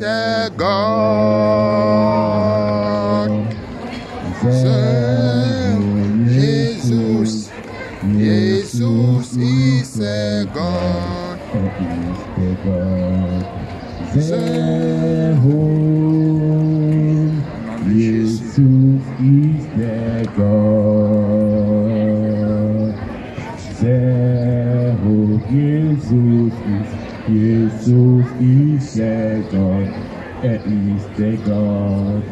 a God. Jesus, Jesus is a God. Jesus Jesus is the God. Er ist der Gott.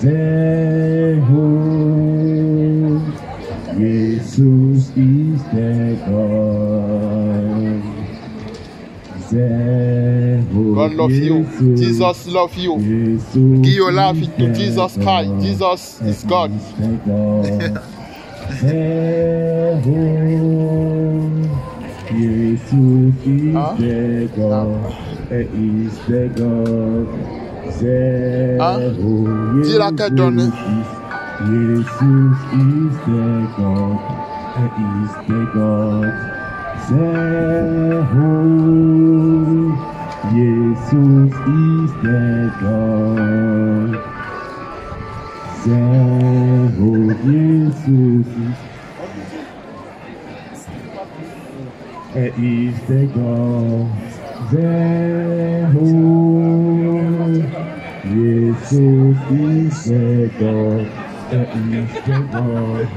Zero, Jesus ist der Gott. Zero, God love you. Jesus love you. Jesus Give your life is to the Jesus Christ. God. Jesus is God. Jesus is Huh? the God. Er ist der Gott. Zero. Dis la tête donnée. Jesus is the God. Er ist der Gott. Zero. Jesus is the God. Zero. Jesus ist Er ist der Gott. Zero. Jesus ist der Gott. Er ist der Gott.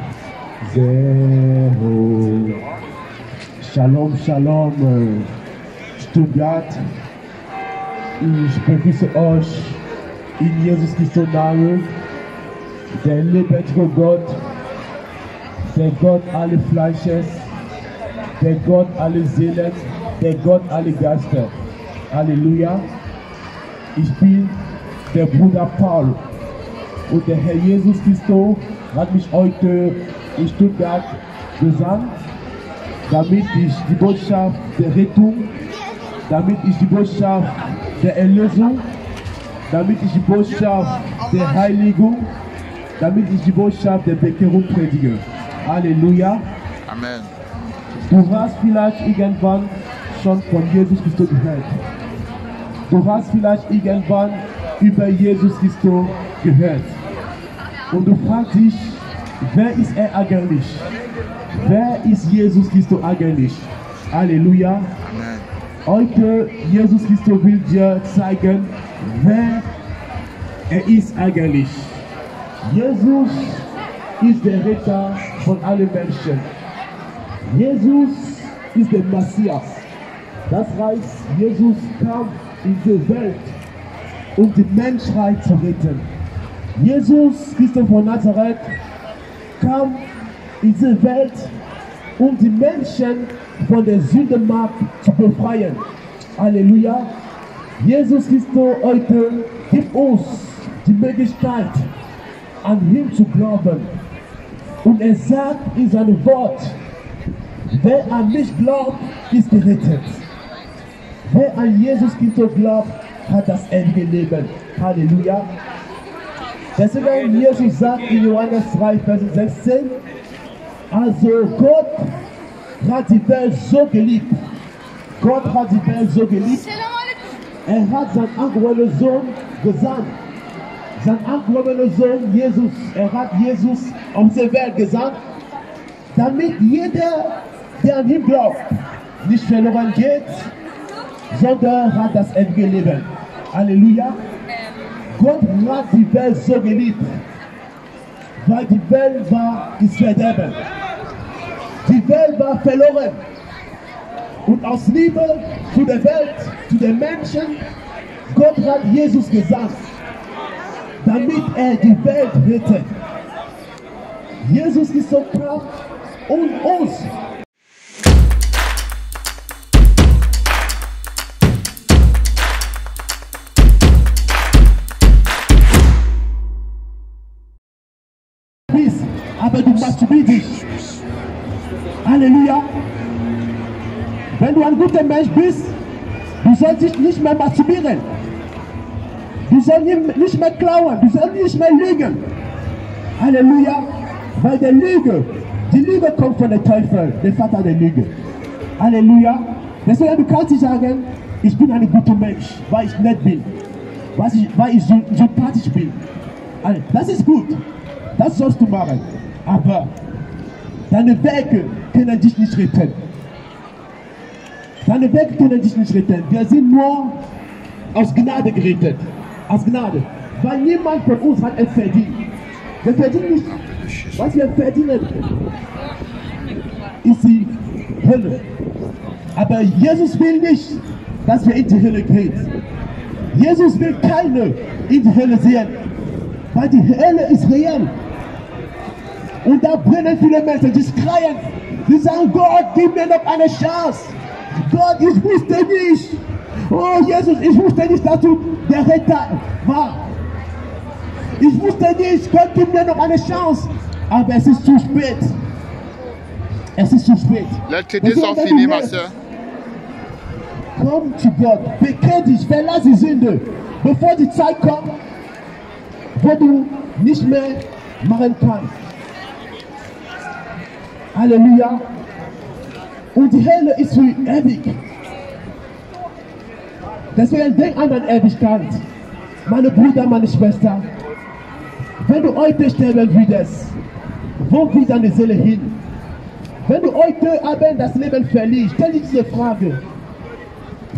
Zero. Shalom, Shalom. äh, Stuttgart. Ich begrüße euch in Jesus Christus Namen, der lebendige Gott, der Gott alle Fleisches, der Gott alle Seelen, der Gott alle Geister. Halleluja. Ich bin der Bruder Paul und der Herr Jesus Christus hat mich heute in Stuttgart gesandt, damit ich die Botschaft der Rettung, damit ich die Botschaft der Erlösung, damit ich die Botschaft der Heiligung, damit ich die Botschaft der Bekehrung predige. Halleluja. Amen. Du hast vielleicht irgendwann schon von Jesus Christus gehört. Du hast vielleicht irgendwann über Jesus Christus gehört. Und du fragst dich, wer ist er eigentlich? Wer ist Jesus Christus eigentlich? Halleluja. Heute, Jesus Christus will dir zeigen, wer er ist eigentlich. Jesus ist der Retter von allen Menschen. Jesus ist der Messias. Das heißt, Jesus kam in die Welt, um die Menschheit zu retten. Jesus Christus von Nazareth kam in die Welt, um die Menschen von der Sündenmacht zu befreien. Halleluja. Jesus Christus heute gibt uns die Möglichkeit, an ihn zu glauben. Und er sagt in seinem Wort, wer an mich glaubt, ist gerettet. Wer an Jesus Christus glaubt, hat das ewige Leben. Halleluja. Deswegen Jesus sagt in Johannes 3, Vers 16, also Gott hat die Welt so geliebt. Gott hat die Welt so geliebt. Er hat seinen angeborenen Sohn gesandt. Sein angeborenen Sohn Jesus, er hat Jesus auf die Welt gesandt, damit jeder, der an ihn glaubt, nicht verloren geht, sondern hat das ewige Leben. Halleluja. Gott hat die Welt so geliebt, weil die Welt war ins Verderben. Die Welt war verloren. Und aus Liebe zu der Welt, zu den Menschen, Gott hat Jesus gesandt, damit er die Welt rettet. Jesus ist so kraft und uns aber du masturbierst dich. Halleluja. Wenn du ein guter Mensch bist, du sollst dich nicht mehr masturbieren. Du sollst nicht- mehr klauen, du sollst nicht mehr lügen. Halleluja. Weil der Lüge, die Lüge kommt von der Teufel, der Vater der Lüge. Halleluja. Deswegen du kannst nicht sagen, ich bin ein guter Mensch, weil ich nett bin. was ich, weil ich sym- sympathisch bin. Das ist gut. Das sollst du machen. Aber deine Werke können dich nicht retten. Deine Werke können dich nicht retten. Wir sind nur aus Gnade gerettet. Aus Gnade. Weil niemand von uns hat es verdient. Wir verdienen nicht, was wir verdienen, ist die Hölle. Aber Jesus will nicht, dass wir in die Hölle gehen. Jesus will keine in die Hölle sehen. Weil die Hölle ist real. Und da brennen viele Menschen, die schreien, die sagen, Gott, gib mir noch eine Chance. Gott, ich wusste nicht. Oh Jesus, ich wusste nicht, dass du der Retter war. Ich wusste nicht, Gott, gib mir noch eine Chance. Aber es ist zu spät. Es ist zu spät. Ma soeur. Komm zu Gott, bekehr dich, verlass die Sünde, bevor die Zeit kommt, wo du nicht mehr machen kannst. Halleluja. Und die Hölle ist für ewig. Deswegen denk an deine Ewigkeit. Meine Brüder, meine Schwester. Wenn du heute sterben würdest, wo geht deine Seele hin? Wenn du heute aber das Leben verlierst, stell dir diese Frage.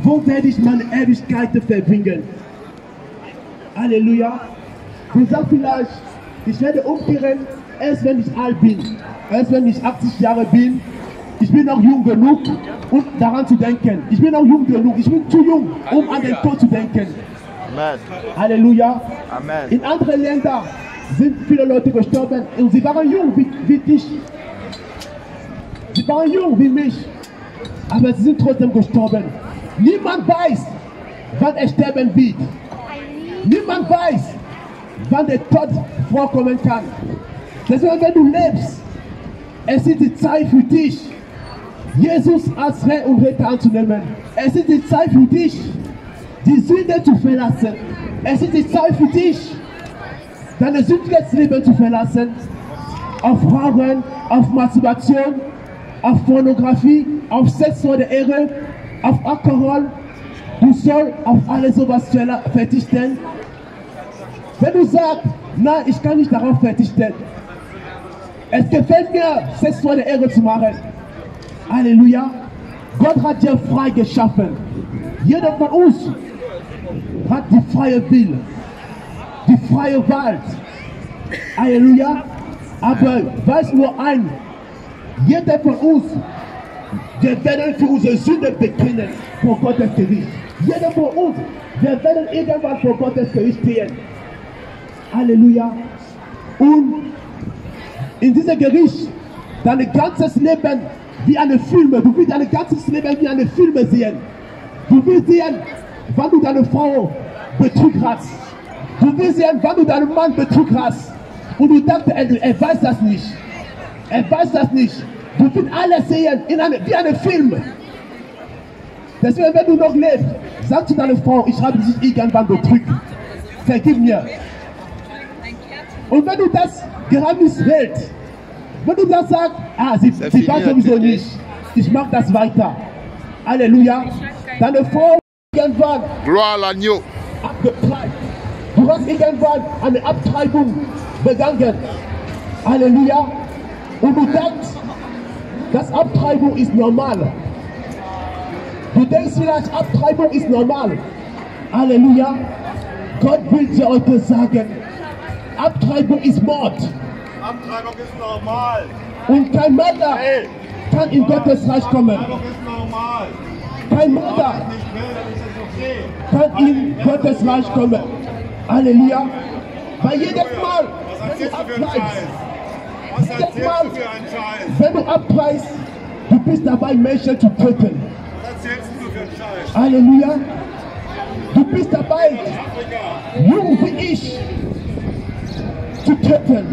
Wo werde ich meine Ewigkeit verbringen? Halleluja. Du sagst vielleicht, ich werde umkehren, erst wenn ich alt bin, erst wenn ich 80 Jahre bin. Ich bin noch jung genug, um daran zu denken. Ich bin noch jung genug, ich bin zu jung, um an den Tod zu denken. Amen. Halleluja. Amen. In anderen Ländern sind viele Leute gestorben und sie waren jung wie, wie dich. Sie waren jung wie mich, aber sie sind trotzdem gestorben. Niemand weiß, wann er sterben wird. Niemand weiß, wann der Tod vorkommen kann. Deswegen, wenn du lebst, es ist die Zeit für dich, Jesus als Herr und Retter anzunehmen. Es ist die Zeit für dich, die Sünde zu verlassen. Es ist die Zeit für dich, dein sündiges Leben zu verlassen. Auf Frauen, auf Masturbation, auf Pornografie, auf sexuelle Ehre, auf Alkohol. Du sollst auf alles sowas verzichten. Wenn du sagst, nein, ich kann nicht darauf verzichten. Es gefällt mir, sexuelle Ehre zu machen. Halleluja. Gott hat dir frei geschaffen. Jeder von uns hat die freie Wille, die freie Wahl. Halleluja. Aber weiß nur ein, jeder von uns, wir werden für unsere Sünde bekennen vor Gottes Gericht. Jeder von uns, wir werden irgendwann vor Gottes Gericht stehen. Halleluja. Und in diesem Gericht dein ganzes Leben wie eine Filme. Du willst dein ganzes Leben wie eine Filme sehen. Du willst sehen, wann du deine Frau betrügt hast. Du willst sehen, wann du deinen Mann betrügt hast. Und du dachtest, er, er weiß das nicht. Er weiß das nicht. Du willst alles sehen in eine, wie einen Film. Deswegen, wenn du noch lebst, sag zu deiner Frau, ich habe dich irgendwann betrügt. Vergib mir. Und wenn du das Geheimnis hältst, wenn du das sagst, ah, sie, C'est sie weiß sowieso nicht, ich mach das weiter. Halleluja. Deine Frau irgendwann Gloire à l'agneau. abgetreibt. Du hast irgendwann eine Abtreibung begangen. Halleluja. Und du denkst, dass Abtreibung ist normal. Du denkst vielleicht, Abtreibung ist normal. Halleluja. Gott will dir heute sagen, Abtreibung ist Mord. Abtreibung ist normal. Und kein Mörder Hey, kann in Gottes Reich kommen. Abtreibung ist normal. Kein Mörder will, okay. kann in Gottes Reich kommen. Halleluja. Weil jedes Mal, wenn du abtreibst, einen Scheiß? wenn du abtreibst, du bist dabei, Menschen zu töten. Halleluja. Du bist dabei, jung wie ich, zu töten.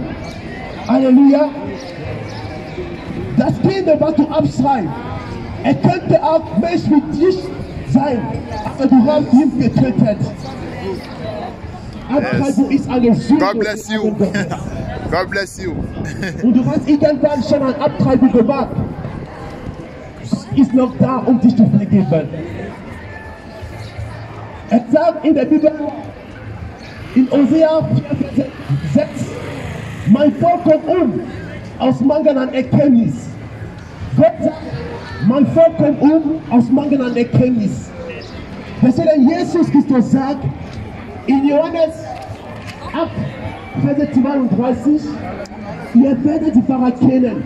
Halleluja. Das Kind, was du abschreibst, er könnte auch Mensch wie dich sein, aber du hast ihn getötet. Abtreibung ist eine Sünde. God bless you. God bless you. Und du hast irgendwann schon eine Abtreibung gemacht. Ist noch da, um dich zu vergeben. Es sagt in der Bibel, In Hosea 4, 6, mein Volk kommt um aus Mangel an Erkenntnis. Gott sagt, mein Volk kommt um aus Mangel an Erkenntnis. Deswegen Jesus Christus sagt in Johannes 8, Vers 32, ihr werdet die Wahrheit kennen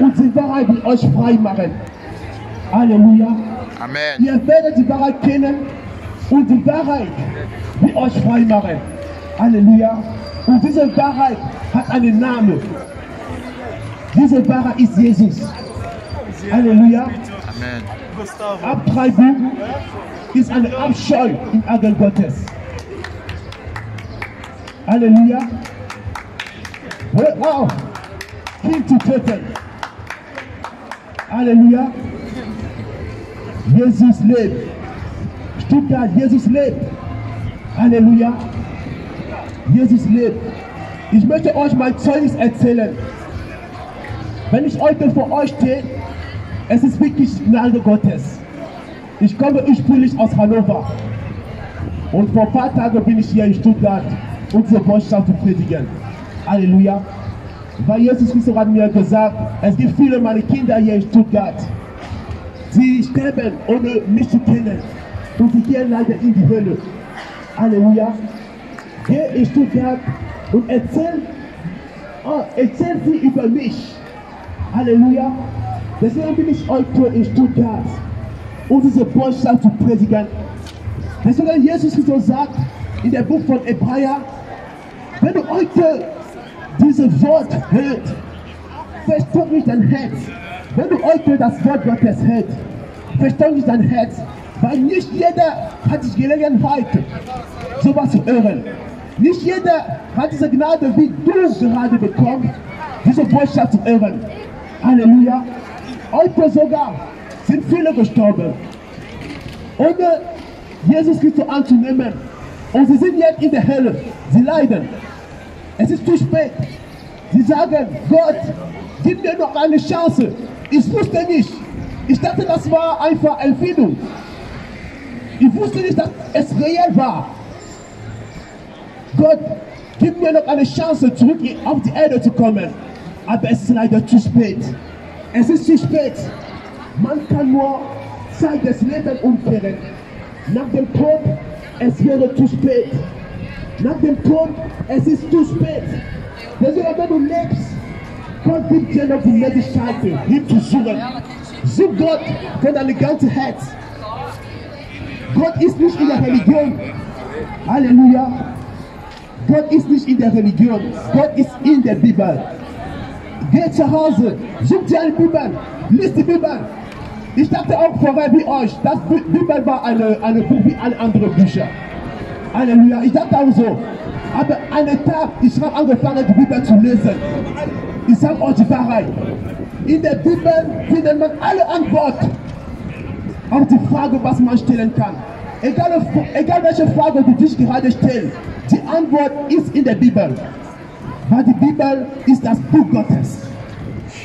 und die Wahrheit will euch frei machen. Halleluja. Amen. Ihr werdet die Wahrheit kennen und die Wahrheit will euch frei machen. Halleluja. Und diese Wahrheit hat einen Namen. Diese Wahrheit ist Jesus. Halleluja. Amen. Abtreibung ist eine Abscheu im Augen Gottes. Halleluja. Hör auf, Kind zu töten. Halleluja. Jesus lebt. Stuttgart, Jesus lebt. Halleluja. Jesus lebt. Ich möchte euch mein Zeugnis erzählen. Wenn ich heute vor euch stehe, es ist wirklich Gnade Gottes. Ich komme ursprünglich aus Hannover. Und vor ein paar Tagen bin ich hier in Stuttgart, unsere Botschaft zu predigen. Halleluja. Weil Jesus Christus hat mir gesagt, es gibt viele meine Kinder hier in Stuttgart. Sie sterben, ohne mich zu kennen. Und sie gehen leider in die Hölle. Halleluja. Geh in Stuttgart und erzähl, oh, erzähl sie über mich. Halleluja. Deswegen bin ich heute in Stuttgart, um diese Botschaft zu predigen. Deswegen Jesus Christus sagt in der Buch von Hebräer, wenn du heute dieses Wort hörst, verstockt nicht dein Herz. Wenn du heute das Wort Gottes hörst, verstockt nicht dein Herz, weil nicht jeder hat die Gelegenheit, sowas zu hören. Nicht jeder hat diese Gnade, wie du gerade bekommst, diese Botschaft zu hören. Halleluja. Heute sogar sind viele gestorben, ohne Jesus Christus anzunehmen. Und sie sind jetzt in der Hölle. Sie leiden. Es ist zu spät. Sie sagen, Gott, gib mir noch eine Chance. Ich wusste nicht. Ich dachte, das war einfach Empfehlung. Ich wusste nicht, dass es real war. Gott, gib mir noch eine Chance, zurück auf die Erde zu kommen. Aber es ist leider zu spät. Es ist zu spät. Man kann nur Zeit des Lebens umkehren. Nach dem Tod, es wäre zu spät. Nach dem Tod, es ist zu spät. Deswegen, wenn du lebst, Gott gibt dir noch die Möglichkeit, ihn zu suchen. Such Gott von deinem ganzen Herz. Gott ist nicht in der Religion. Halleluja. Gott ist nicht in der Religion. Gott ist in der Bibel. Geh zu Hause, such dir eine Bibel, lies die Bibel. Ich dachte auch vorher wie euch, das Bi- Bibel war eine, eine Buch wie alle anderen Bücher. Halleluja, ich dachte auch so. Aber einen Tag, ich habe angefangen, die Bibel zu lesen. Ich sage euch die Wahrheit. In der Bibel findet man alle Antworten auf die Frage, was man stellen kann. Egal, egal welche Frage du dich gerade stellst, die Antwort ist in der Bibel. Weil die Bibel ist das Buch Gottes.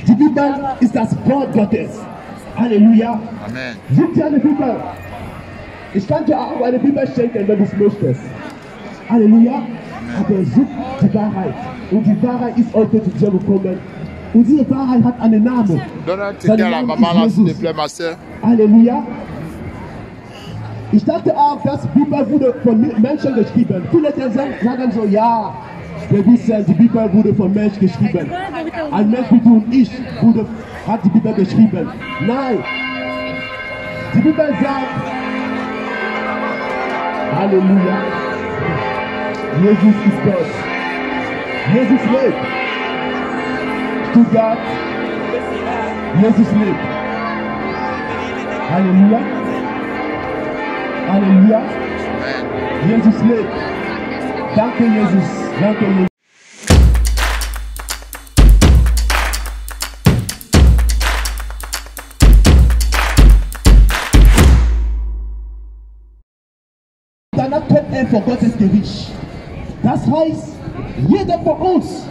Die Bibel ist das Wort Gottes. Halleluja. Amen. Such dir eine Bibel. Ich kann dir auch eine Bibel schenken, wenn du es möchtest. Halleluja. Aber such die Wahrheit. Und die Wahrheit ist heute zu dir gekommen. Und diese Wahrheit hat einen Namen. Un ticket à la maman là, s'il te plaît, ma soeur. Halleluja. Ich dachte auch, das Bibel wurde von Menschen geschrieben. Viele sagen, sagen so, ja, wir wissen, die Bibel wurde von Menschen geschrieben. Ein Mensch wie du und ich wurde, hat die Bibel geschrieben. Nein. Die Bibel sagt, Halleluja. Jesus ist Gott. Jesus lebt. Stuttgart. Jesus lebt. Halleluja. Halleluja. Jesus lebt. Danke, Jesus. Danke, Jesus. Danach kommt er vor Gottes Gericht. Das heißt, jeder von uns,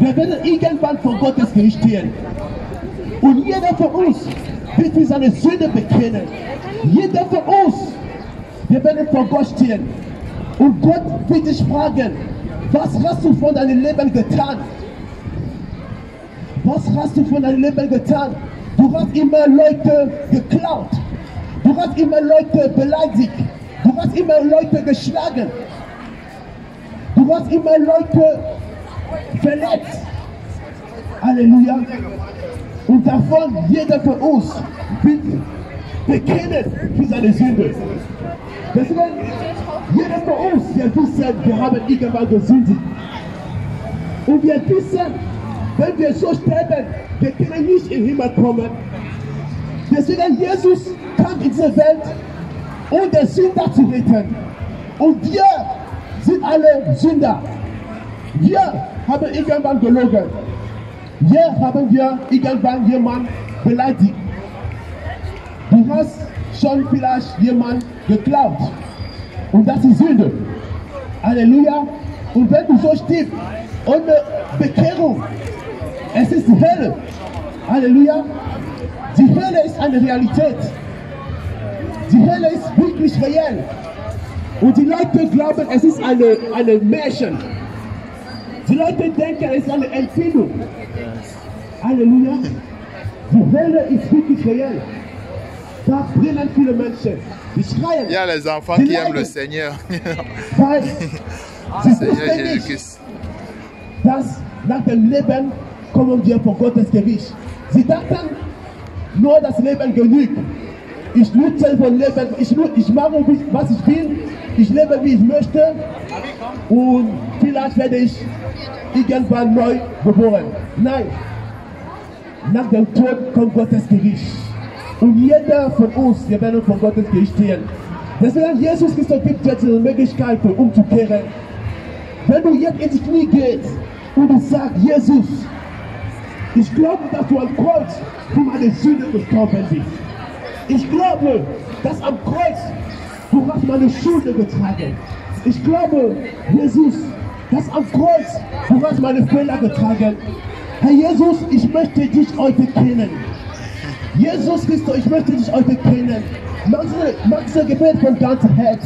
wir werden irgendwann vor Gottes Gericht stehen. Und jeder von uns wird für seine Sünde bekennen. Jeder von uns, wir werden vor Gott stehen. Und Gott wird dich fragen, was hast du von deinem Leben getan? Was hast du von deinem Leben getan? Du hast immer Leute geklaut. Du hast immer Leute beleidigt. Du hast immer Leute geschlagen. Du hast immer Leute verletzt. Halleluja. Und davon, jeder von uns wird bekennen für seine Sünde. Deswegen, jeder von uns, wir wissen, wir haben irgendwann gesündigt. Und wir wissen, wenn wir so sterben, wir können nicht in den Himmel kommen. Deswegen, Jesus kam in diese Welt, um den Sünder zu retten. Und wir sind alle Sünder. Wir haben irgendwann gelogen. Hier haben wir irgendwann jemanden beleidigt. Du hast schon vielleicht jemanden geklaut. Und das ist Sünde. Halleluja. Und wenn du so stirbst, ohne Bekehrung, es ist die Hölle. Halleluja. Die Hölle ist eine Realität. Die Hölle ist wirklich reell. Und die Leute glauben, es ist eine, eine Märchen. Die Leute denken, es ist eine Empfehlung. Halleluja. Die Hölle ist wirklich reell. Da brennen viele Menschen. Die schreien. Il y a les enfants die qui aiment le leiden, Seigneur. Weil sie Seigneur wussten nicht, dass nach dem Leben kommen wir vor Gottes Gericht. Sie dachten, nur das Leben genügt. Ich nutze von Leben, ich, ich mache, was ich will, ich lebe, wie ich möchte und vielleicht werde ich irgendwann neu geboren. Nein, nach dem Tod kommt Gottes Gericht. Und jeder von uns, wir werden vor Gottes Gericht stehen. Deswegen Jesus Christus gibt dir diese Möglichkeit, umzukehren. Wenn du jetzt ins Knie gehst und du sagst, Jesus, ich glaube, dass du am Kreuz für meine Sünde gestorben bist. Ich glaube, dass am Kreuz du hast meine Schuld getragen. Ich glaube, Jesus, dass am Kreuz du hast meine Fehler getragen. Herr Jesus, ich möchte dich heute kennen. Jesus Christus, ich möchte dich heute kennen. Mach das Gebet von ganzem Herz.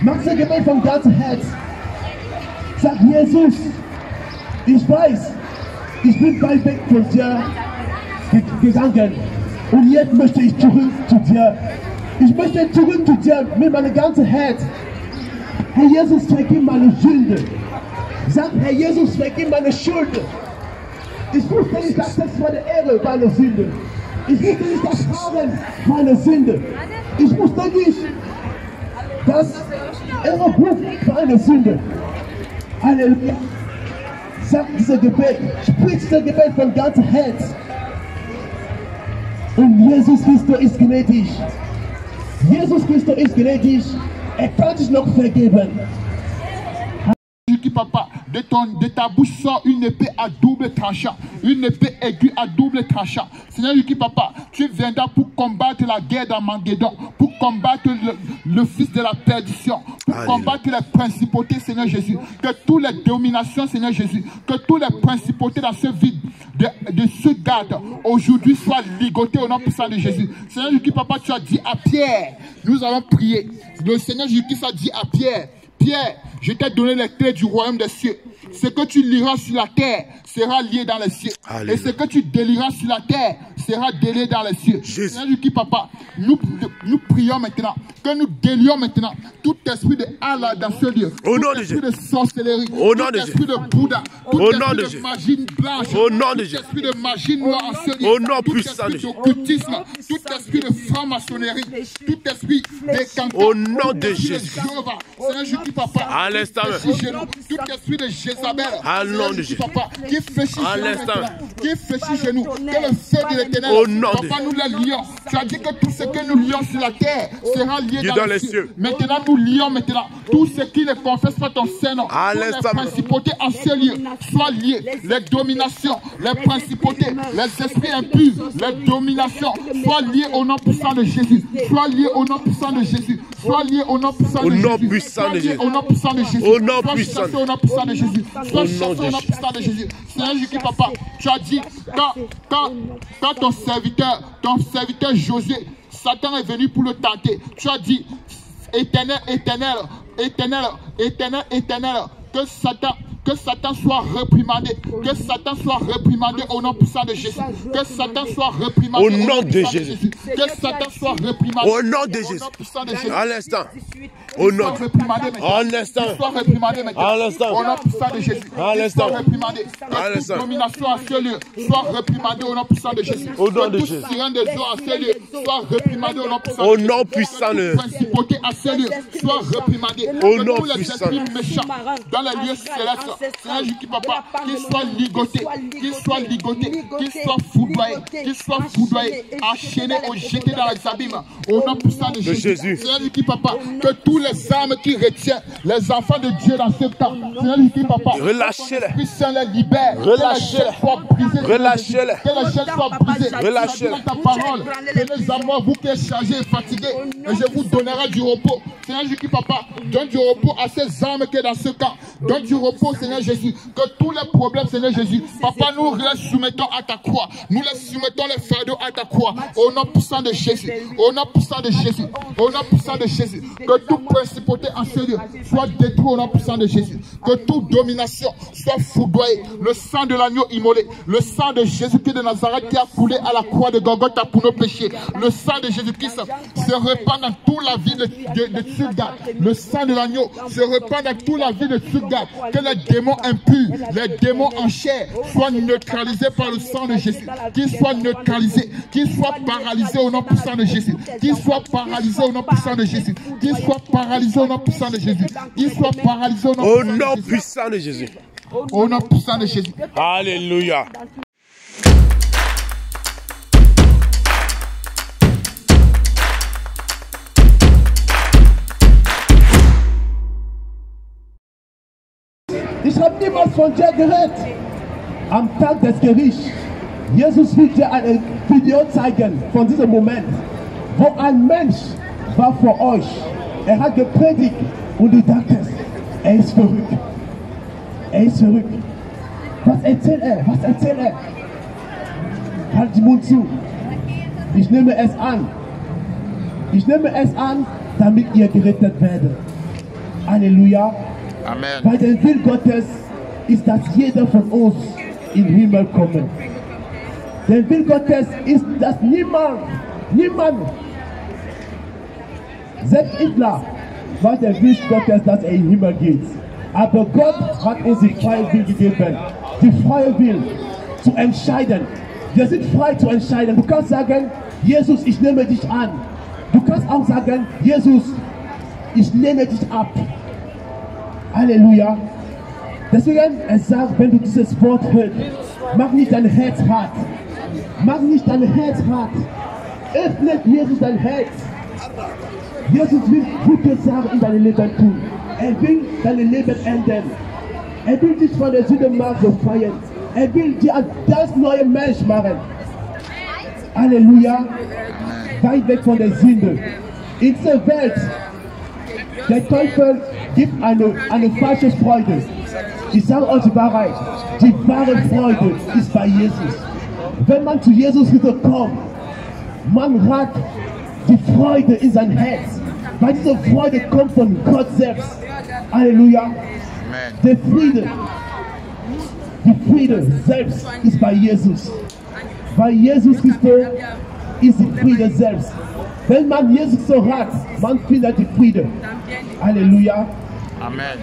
Mach das Gebet von ganzem Herz. Sag Jesus, ich weiß, ich bin weit weg von dir ge- gegangen. Und jetzt möchte ich zurück zu dir. Ich möchte zurück zu dir mit meinem ganzen Herz. Herr Jesus, vergib meine Sünde. Sag, Herr Jesus, vergib meine Schuld. Ich wusste nicht, dass das meine Ehre war eine Sünde. Ich wusste nicht, dass Haaren war eine Sünde. Ich wusste nicht, dass Ehrenruf war eine Sünde. Halleluja. Sag dieses Gebet, sprich dieses Gebet von ganzem Herz. Und Jesus Christus ist gnädig. Jesus Christus ist gnädig. Er kann dich noch vergeben. papa, de, ton, de ta bouche sort une épée à double tranchant, une épée aiguë à double tranchant. Seigneur qui, papa, tu viendras pour combattre la guerre d'Armageddon, pour combattre le, le fils de la perdition, pour combattre les principautés, Seigneur Jésus. Que toutes les dominations, Seigneur Jésus, que toutes les principautés dans ce vide de, de ce garde aujourd'hui soient ligotées au nom puissant de Jésus. Seigneur Jésus, papa, tu as dit à Pierre, nous allons prier. Le Seigneur Jésus a dit à Pierre, Pierre, je t'ai donné les clés du royaume des cieux. Ce que tu liras sur la terre sera lié dans les cieux. Alléluia. Et ce que tu délieras sur la terre sera délié dans les cieux. Jésus. Seigneur Jésus, papa, nous, nous prions maintenant, que nous délions maintenant tout esprit de Allah dans ce lieu. Au tout nom de esprit de sorcellerie. Au nom tout de esprit de Bouddha. Tout Au esprit nom de de Jésus. magie blanche. Au nom de tout Jésus. esprit de magie noire en ce lieu. Au nom tout puissant de esprit Jésus. d'occultisme. Tout esprit de franc-maçonnerie. Tout esprit de cancan. Au nom de Tout esprit Jésus. Seigneur Jésus, papa. À l'instant qui même. fléchit chez nous. Tout esprit de Jézabel. À nom de Jésus, papa. Qui fléchit À chez nous. l'instant. Qui fléchit chez nous. Que le feu de l'éternel. Au nom Papa, nous les lions. Tu as dit que tout ce que nous lions sur la terre sera lié dans, les cieux. Maintenant, nous lions maintenant. Tout ce qui ne confesse pas ton Seigneur. À Toutes les principautés en ce lieu soient liées. Les dominations, les principautés, les esprits impurs, les dominations soient liées au nom puissant de Jésus. Soient liées au nom puissant de Jésus. Soient liées au nom puissant de Jésus. de Jésus. Au nom puissant de Jésus. Au nom puissant. chassées au nom puissant de Jésus. Chassées de au nom Jésus. puissant de Jésus. Seigneur Jésus, papa, tu as dit, quand, quand, quand ton serviteur, ton serviteur José, Satan est venu pour le tenter, tu as dit, éternel, éternel, éternel, éternel, éternel, que Satan que Satan soit réprimandé. Que Satan soit réprimandé au nom puissant de Jésus. Que Satan soit réprimandé Au nom de puissant Jésus. Que Satan soit réprimandé Au nom de au Jésus. nom puissant de Jésus. À l'instant. Au Qu'il soit nom. réprimandé maintenant. À l'instant. Qu'il soit réprimandé maintenant. À l'instant. Au nom puissant de Jésus. À Qu'il l'instant. soit réprimandé. À Que toute l'instant. domination à ce lieu soit réprimandée au nom puissant de Jésus. Au nom Que de toute Jésus. sirène des eaux à ce lieu soit réprimandée au nom puissant Au de Jésus. nom puissant de- principauté à ce lieu soit réprimandée. Au Que nom tous les puissant. esprits méchants dans les lieux célestes, Seigneur Jésus papa, qu'ils soient ligotés, qu'ils soient ligotés, qu'ils soient foudroyés, qu'ils soient foudroyés, enchaînés ou jetés dans les abîmes. Au nom puissant de Jésus. Seigneur Jésus papa, que tous les âmes qui retiennent les enfants de Dieu dans ce temps, Seigneur Jésus papa, Relâchez-les. que Saint les libère. Relâchez-les. Que les chaînes soient brisées. Relâchez-les. Que les chaînes soient brisées. Relâchez-les. Ta parole. Venez à moi, vous qui êtes chargés et fatigués, et je vous donnerai du repos. Seigneur Jésus papa, donne du repos à ces âmes qui sont dans ce camp. Donne du repos, Seigneur Jésus. Que tous les problèmes, Seigneur Jésus, papa, nous les soumettons à ta croix. Nous les soumettons les fardeaux à ta croix. Au nom puissant de Jésus. Au nom puissant de Jésus. Au nom puissant de Jésus. Que toute principauté en ce lieu soit détruite au nom puissant de Jésus. Que toute domination soit foudroyée. Le sang de l'agneau immolé. Le sang de Jésus-Christ de Nazareth qui a coulé à la croix de Golgotha pour nos péchés. Le sang de Jésus-Christ se répand dans toute la vie de, de. Le sang de l'agneau se répand dans toute la vie de Stuttgart. Que les démons impurs, les démons en chair soient neutralisés par le sang de Jésus. Qu'ils soient neutralisés, qu'ils soient paralysés au nom puissant de Jésus. Qu'ils soient paralysés au nom puissant de Jésus. Qu'ils soient paralysés au nom puissant de Jésus. Qu'ils soient paralysés au nom puissant de Jésus. Au nom puissant de Jésus. Alléluia. Ich habe niemals von dir gehört. Am Tag des Gerichts. Jesus will dir ein Video zeigen von diesem Moment, wo ein Mensch war vor euch. Er hat gepredigt und du dachtest, er ist verrückt. Er ist verrückt. Was erzählt er? Was erzählt er? Halt den Mund zu. Ich nehme es an. Ich nehme es an, damit ihr gerettet werdet. Halleluja. Amen. Weil der Will Gottes ist, dass jeder von uns in den Himmel kommt. Der Will Gottes ist, dass niemand, niemand, selbst Hitler, war der Will Gottes, dass er in den Himmel geht. Aber Gott hat uns die freie Will gegeben, die freie Will zu entscheiden. Wir sind frei zu entscheiden. Du kannst sagen, Jesus, ich nehme dich an. Du kannst auch sagen, Jesus, ich lehne dich ab. Halleluja. Deswegen, er sagt, wenn du dieses Wort hörst, mach nicht dein Herz hart. Mach nicht dein Herz hart. Öffne Jesus dein Herz. Jesus will gute Sachen in deinem Leben tun. Er will dein Leben ändern. Er will dich von der Sünde befreien. Er will dir ein ganz neuer Mensch machen. Halleluja. Weit weg von der Sünde. In dieser Welt der Teufel gibt eine, eine falsche Freude. Ich sage euch die Wahrheit. Die wahre Freude ist bei Jesus. Wenn man zu Jesus Christus kommt, man hat die Freude in sein Herz. Weil diese Freude kommt von Gott selbst. Halleluja. Der Friede, die Friede selbst ist bei Jesus. Bei Jesus Christus ist die Friede selbst. Wenn man Jesus so hat, man findet die Friede. Halleluja. Amen.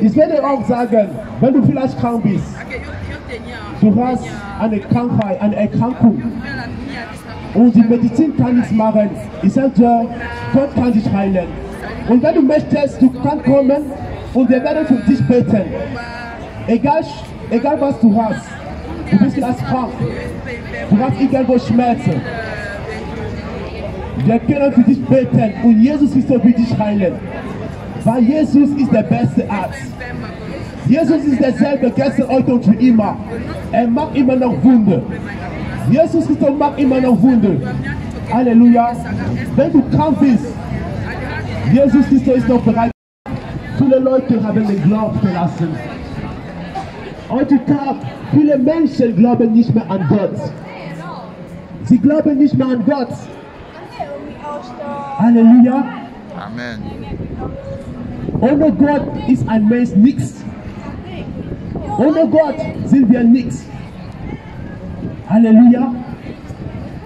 Ich werde auch sagen, wenn du vielleicht krank bist, du hast eine Krankheit, eine Erkrankung und die Medizin kann nichts machen, ich sage dir, Gott kann dich heilen. Und wenn du möchtest, du kannst kommen und wir werden für dich beten. Egal, egal was du hast, du bist vielleicht krank, du hast irgendwo Schmerzen. Wir können für dich beten und Jesus Christus will dich heilen. Weil Jesus ist der beste Arzt. Jesus ist derselbe gestern, heute und für immer. Er macht immer noch Wunder. Jesus Christus macht immer noch Wunder. Halleluja. Wenn du krank bist, Jesus Christus ist noch bereit. Viele Leute haben den Glauben verlassen. Heutzutage, viele Menschen glauben nicht mehr an Gott. Sie glauben nicht mehr an Gott. Halleluja. Amen. Ohne Gott ist ein Mensch nichts. Ohne Gott sind wir nichts. Halleluja.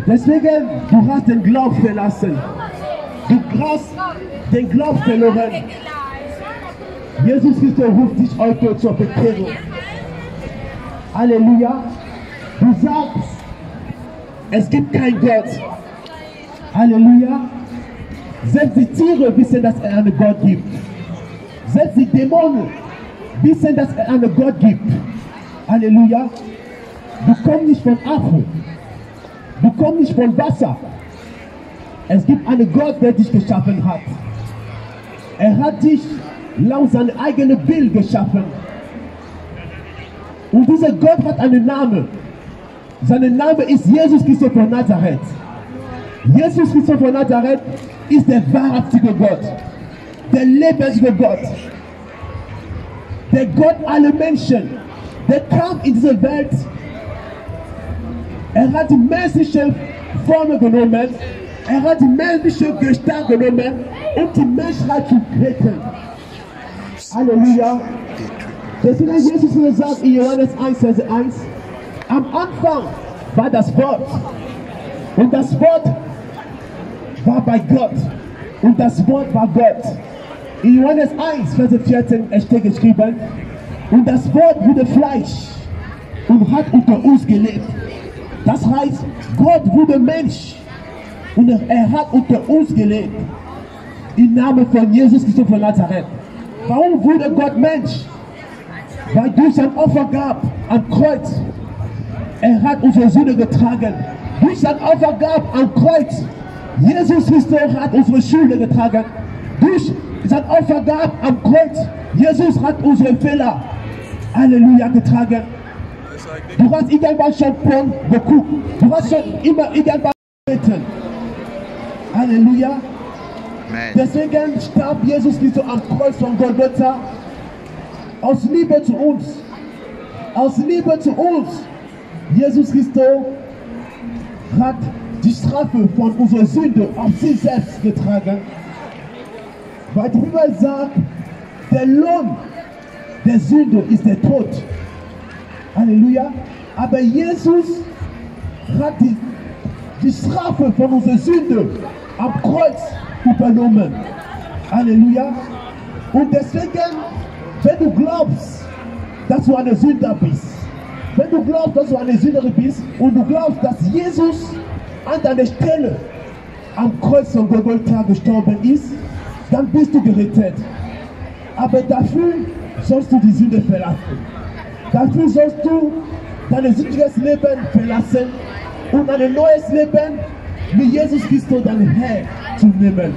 Deswegen, du hast den Glauben verlassen. Du hast den Glauben verloren. Jesus Christus ruft dich heute zur Bekehrung. Halleluja. Du sagst, es gibt keinen Gott. Halleluja. Selbst die Tiere wissen, dass es einen Gott gibt. Selbst die Dämonen wissen, dass es einen Gott gibt. Halleluja. Du kommst nicht von Apfel. Du kommst nicht von Wasser. Es gibt einen Gott, der dich geschaffen hat. Er hat dich laut seinem eigenen Bild geschaffen. Und dieser Gott hat einen Namen. Sein Name ist Jesus Christus von Nazareth. Jesus Christus von Nazareth ist der wahrhaftige Gott, der lebendige Gott, der Gott aller Menschen, der kam in diese Welt. Er hat die menschliche Form genommen, er hat die menschliche Gestalt genommen, um die Menschheit zu retten. Halleluja. Deswegen Jesus gesagt in Johannes 1, Vers 1, am Anfang war das Wort und das Wort war bei Gott und das Wort war Gott. In Johannes 1, Vers 14 es steht geschrieben, und das Wort wurde Fleisch und hat unter uns gelebt. Das heißt, Gott wurde Mensch und er hat unter uns gelebt. Im Namen von Jesus Christus von Nazareth. Warum wurde Gott Mensch? Weil durch sein Opfer gab am Kreuz, er hat unsere Sünde getragen. Durch sein Opfer gab am Kreuz, Jesus Christus hat unsere Schuld getragen. Durch sein Opfer gab am Kreuz, Jesus hat unsere Fehler, Halleluja, getragen. Du hast irgendwann schon Porn geguckt. Du hast schon immer irgendwann gebeten. Halleluja. Amen. Deswegen starb Jesus Christus am Kreuz von Golgotha aus Liebe zu uns. Aus Liebe zu uns. Jesus Christus hat die Strafe von unserer Sünde auf sich selbst getragen. Weil die Bibel sagt, der Lohn der Sünde ist der Tod. Halleluja. Aber Jesus hat die, die Strafe von unserer Sünde am Kreuz übernommen. Halleluja. Und deswegen, wenn du glaubst, dass du eine Sünder bist, wenn du glaubst, dass du eine Sünderin bist und du glaubst, dass Jesus an deiner Stelle am Kreuz von Golgotha gestorben ist, dann bist du gerettet. Aber dafür sollst du die Sünde verlassen. Dafür sollst du dein sündiges Leben verlassen und ein neues Leben mit Jesus Christus, dein Herr, zu nehmen.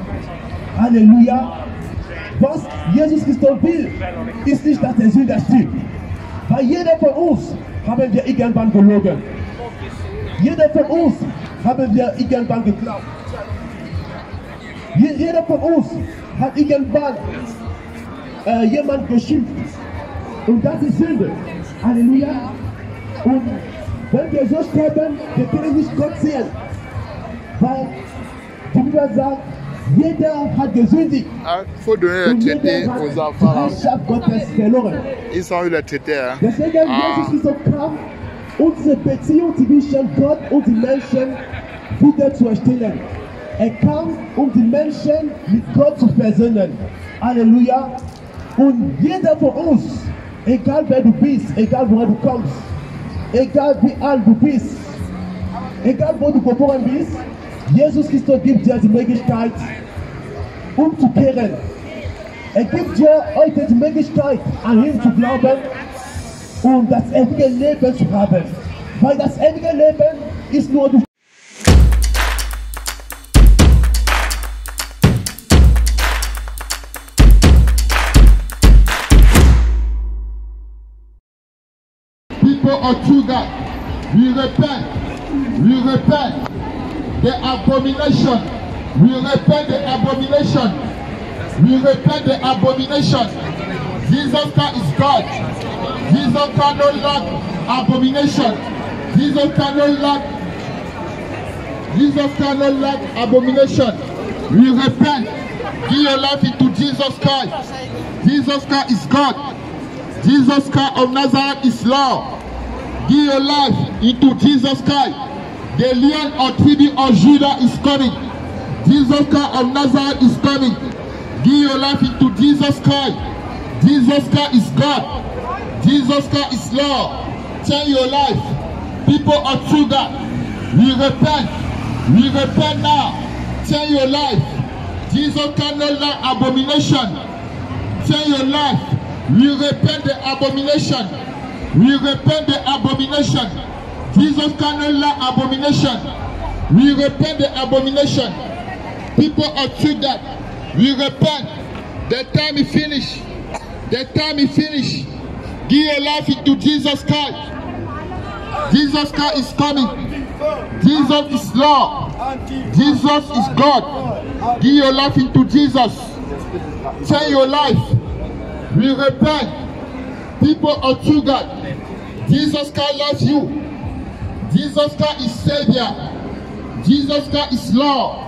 Halleluja. Was Jesus Christus will, ist nicht, dass der Sünder stirbt. Weil jeder von uns haben wir irgendwann gelogen. Jeder von uns haben wir irgendwann geglaubt. Je- Jeder von uns hat irgendwann äh, jemand geschimpft. Und das ist Sünde. Halleluja. Und wenn wir so sterben, wir können nicht Gott sehen. Weil die Bibel sagt, jeder hat gesündigt. Ah, faut donner Und traité aux enfants. eu le traité. Deswegen Ah. Jesus Christus kam, unsere Beziehung zwischen Gott und den Menschen wieder zu erstellen. Er kam, um die Menschen mit Gott zu versöhnen. Halleluja. Und jeder von uns, egal wer du bist, egal woher du kommst, egal wie alt du bist, egal wo du geboren bist, Jesus Christus gibt dir die Möglichkeit, umzukehren. Er gibt dir heute die Möglichkeit, an ihn zu glauben und das ewige Leben zu haben. Weil das ewige Leben ist nur durch People of true we repent. We repent the abomination. We repent the abomination. We repent the abomination. Jesus Christ is God. Jesus cannot lack abomination. Jesus cannot lack. Jesus cannot lack abomination. We repent Give your life into Jesus Christ. Jesus Christ is God. Jesus Christ of Nazareth is Lord. Give your life into Jesus Christ. The lion of tribe of Judah is coming. Jesus Christ of Nazareth is coming. Give your life into Jesus Christ. Jesus Christ is God. Jesus Christ is Lord. Change your life. People of Judah, we repent. We repent now. Change your life. Jesus Christ no longer abomination. Change your life. We repent the abomination. We repent the abomination. Jesus no longer abomination. We repent the abomination. People of Judah, we repent. The time is finished. The time is finished. Give your life into Jesus Christ. Jesus Christ is coming. Jesus is Lord. Jesus is God. Give your life into Jesus. Change your life. We repent. People of true God. Jesus Christ loves you. Jesus Christ is Savior. Jesus Christ is Lord.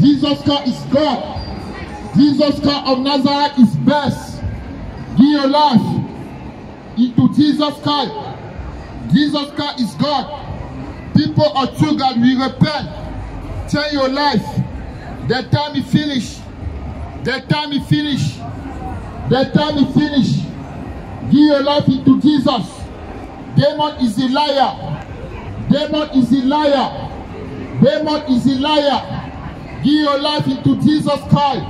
Jesus Christ is God. Jesus Christ of Nazareth is best. Give your life into Jesus Christ. Jesus Christ is God. People of true God, we repent. Change your life. The time is finished. The time is finished. The time is finished. Give your life into Jesus. Demon is a liar. Demon is a liar. Demon is a liar. Give your life into Jesus Christ.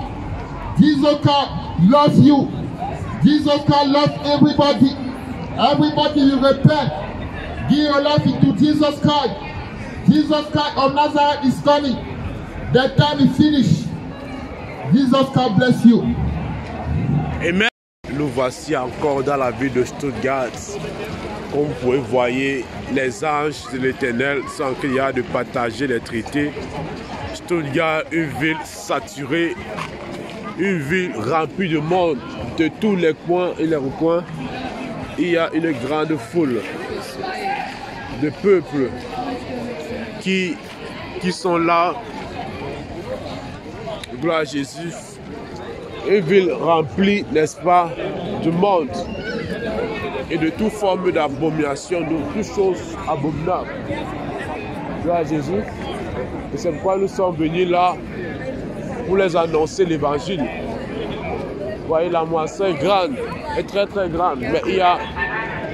Jesus Christ loves you. Jesus Christ loves everybody. Everybody will repent. Give your life into Jesus Christ. Jesus Christ of Nazareth is coming. The time is finished. Jesus Christ bless you. Amen. Nous voici encore dans la ville de Stuttgart. Comme vous pouvez voir, les anges de l'éternel sont train de partager les traités. Stuttgart, une ville saturée, une ville remplie de monde de tous les coins et les recoins. Il y a une grande foule de peuples qui, qui sont là. Gloire à Jésus. Une ville remplie, n'est-ce pas, de monde et de toute forme d'abomination, de toutes choses abominables. Gloire à Jésus. Et c'est pourquoi nous sommes venus là pour les annoncer l'évangile. Vous voyez, la moisson est grande, est très très grande, mais il y a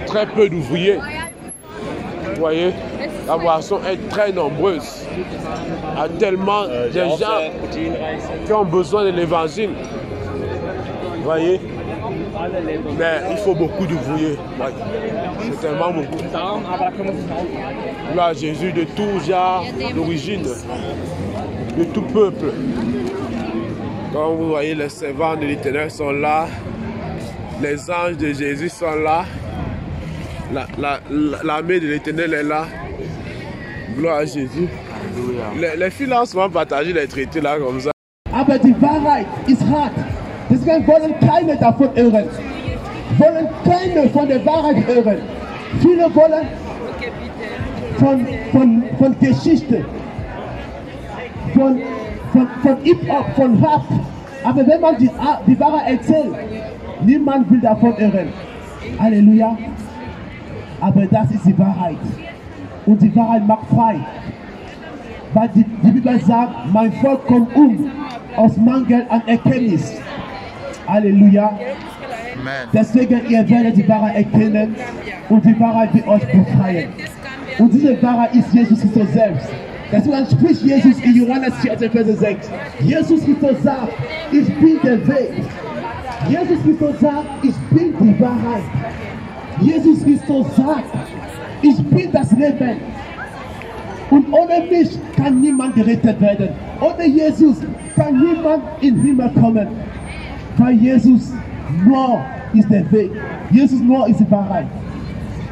très peu d'ouvriers. Vous voyez, la moisson est très nombreuse. Il y a tellement de gens qui ont besoin de l'évangile. Vous voyez Mais il faut beaucoup d'ouvriers. Ouais. C'est tellement beaucoup. Là, Jésus de tout genre d'origine, de tout peuple. Comme vous voyez, les servants de l'éternel sont là. Les anges de Jésus sont là. L'armée la, la, de l'éternel est là. Gloire à Jésus. Les, les filles là souvent partagées les traités là comme ça. Aber die Wahrheit ist hart. Deswegen wollen keine davon hören. Wollen keine von der Wahrheit hören. Viele wollen von, von, von Geschichte, von, von, von Hip-Hop, von Rap. Aber wenn man die, die Wahrheit erzählt, niemand will davon hören. Halleluja. Aber das ist die Wahrheit. Und die Wahrheit macht frei. Weil die, die Bibel sagt, mein Volk kommt um aus Mangel an Erkenntnis. Halleluja. Deswegen, ihr werdet die Wahrheit erkennen und die Wahrheit wird euch befreien. Und diese Wahrheit ist Jesus Christus selbst. Deswegen spricht Jesus in Johannes 14, Vers 6. Jesus Christus sagt, ich bin der Weg. Jesus Christus sagt, ich bin die Wahrheit. Jesus Christus sagt, ich bin das Leben. Und ohne mich kann niemand gerettet werden. Ohne Jesus kann niemand in den Himmel kommen. Weil Jesus nur ist der Weg. Jesus nur ist die Wahrheit.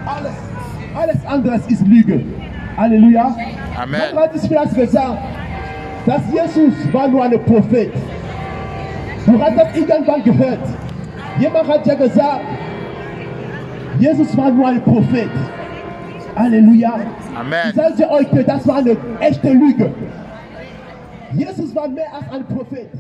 Alles, alles andere ist Lüge. Halleluja. Amen. Man hat es vielleicht gesagt, dass Jesus war nur ein Prophet. Du hast das irgendwann gehört. Jemand hat ja gesagt, Jesus war nur ein Prophet. Halleluja. Amen. Ich sage euch, das war eine echte Lüge. Jesus war mehr als ein Prophet.